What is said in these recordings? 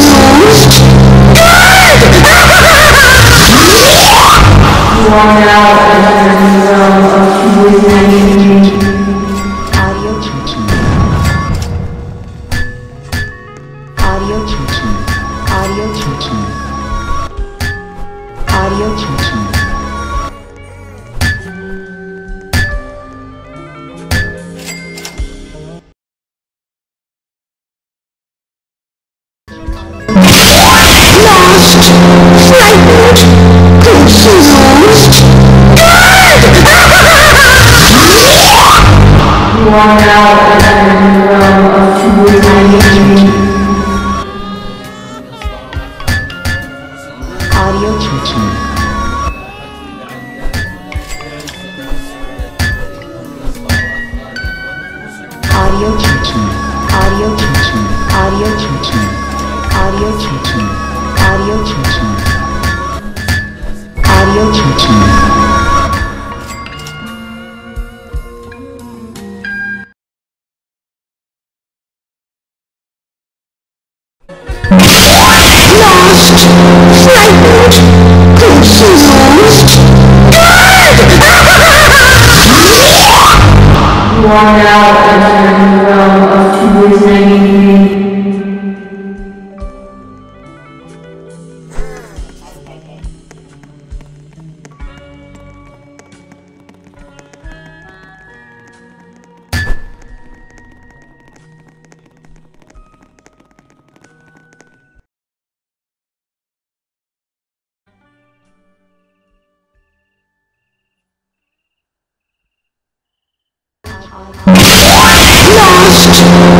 You found out that I'm in the realm of food and Audio teaching. Audio teaching. Audio teaching. Audio teaching. Audio teaching. Audio teaching. Audio teaching. frightened, confused, good! you are now entering Lost!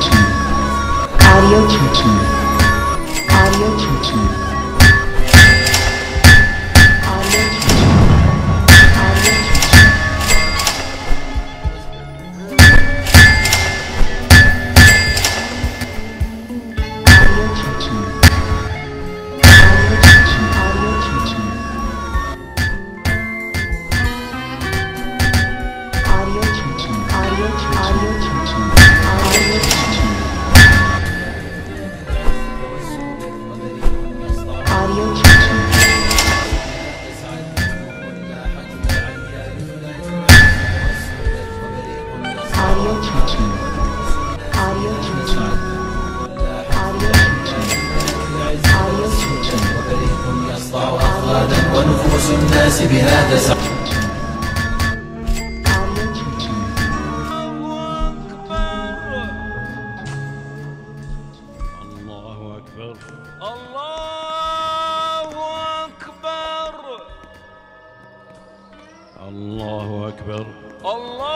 춤춤 가리오 춤춤 가리오 춤춤 ونفوس الناس بهذا سعر الله أكبر الله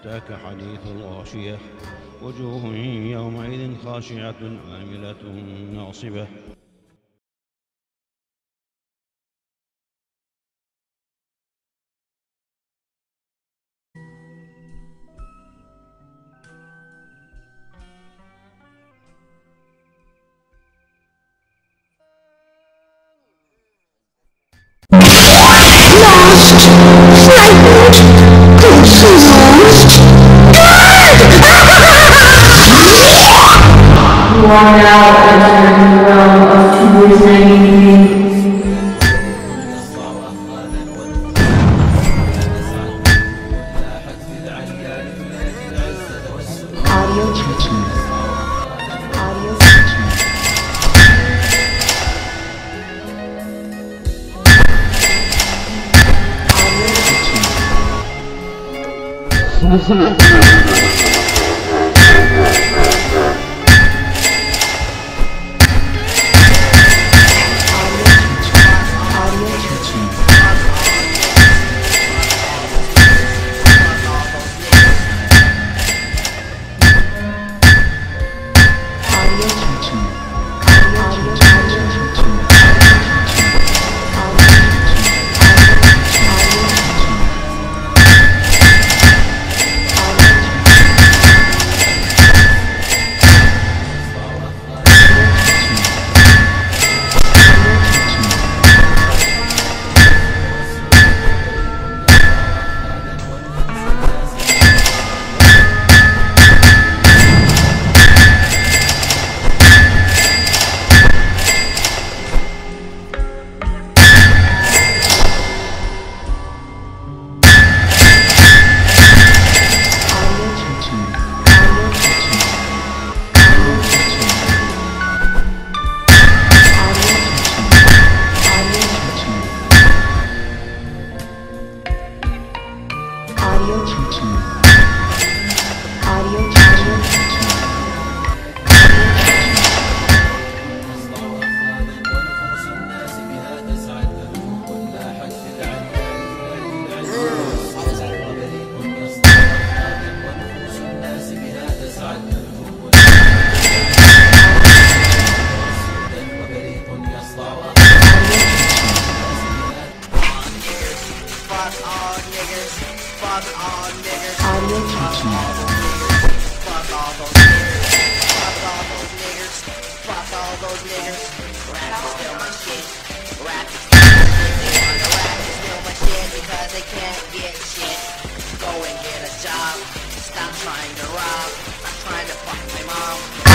أتاك حديث الغاشية. وجوه يومئذ خاشعة عاملة ناصبة. You are now entering the realm of 293. Audio Junkie. Audio all those niggers. Rap is still my shit. Rap is still my shit. Rap is still my shit because they can't get shit. Go and get a job. Stop trying to rob. I'm trying to fuck my mom.